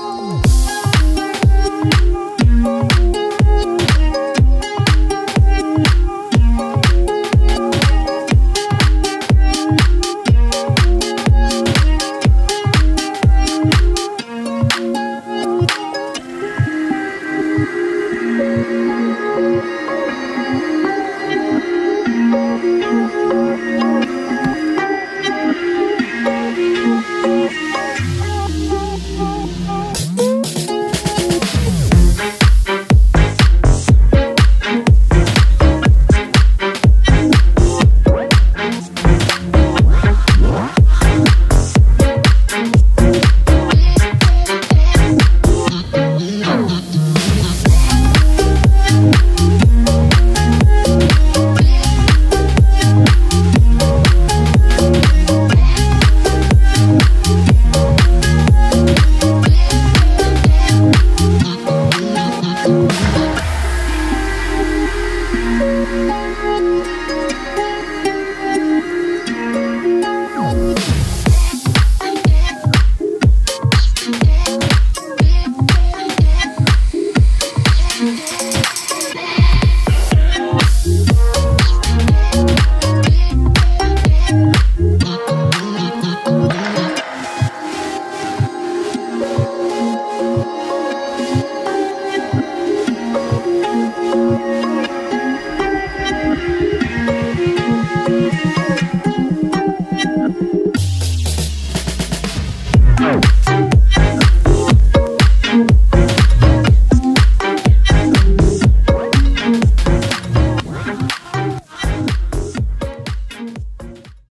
Oh. Go.